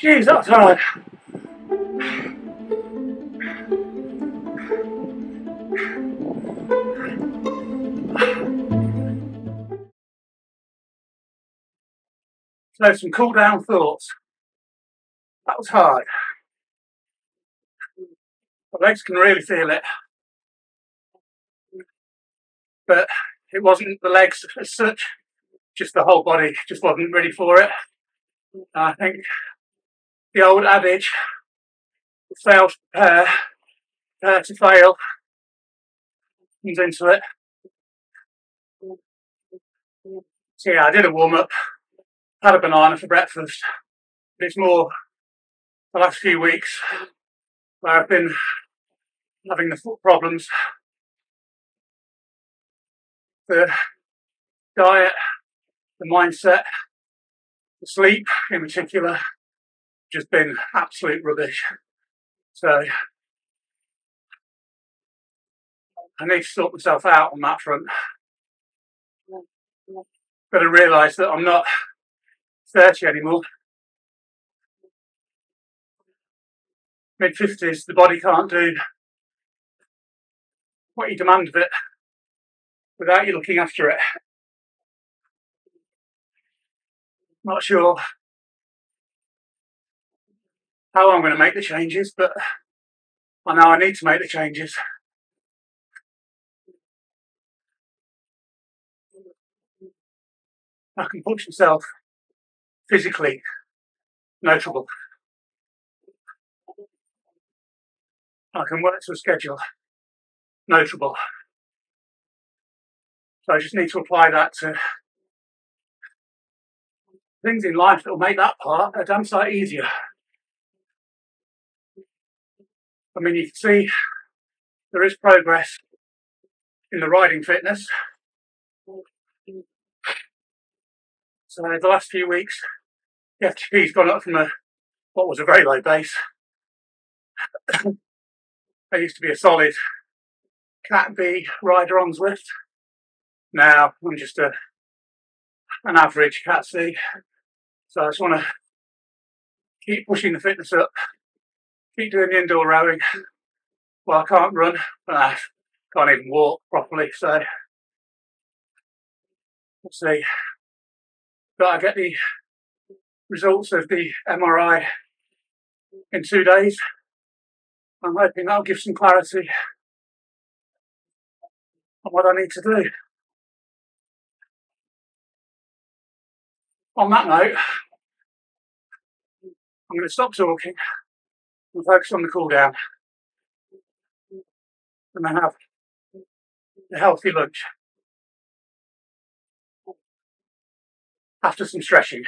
Jeez, that's hard. So some cool down thoughts. That was hard. My legs can really feel it. But it wasn't the legs as such, just the whole body just wasn't ready for it. I think the old adage, fail to prepare, prepare to fail, comes into it. So yeah, I did a warm up, had a banana for breakfast. It's more the last few weeks where I've been having the foot problems. The diet, the mindset, the sleep in particular, just been absolute rubbish. So I need to sort myself out on that front. I realise that I'm not 30 anymore. Mid 50s, the body can't do what you demand of it without you looking after it. Not sure how I'm going to make the changes, but I know I need to make the changes. I can push myself physically, no trouble. I can work to a schedule, no trouble. So I just need to apply that to things in life that will make that part a damn sight easier. I mean, you can see there is progress in the riding fitness. So the last few weeks, the FTP's gone up from a what was a very low base. I used to be a solid Cat B rider on Zwift. Now I'm just a an average Cat C. So I just want to keep pushing the fitness up, keep doing the indoor rowing. Well, I can't run, I can't even walk properly. So let's see. But I get the results of the MRI in two days. I'm hoping that'll give some clarity on what I need to do. On that note, I'm going to stop talking and focus on the cool down and then have a healthy lunch after some stretching.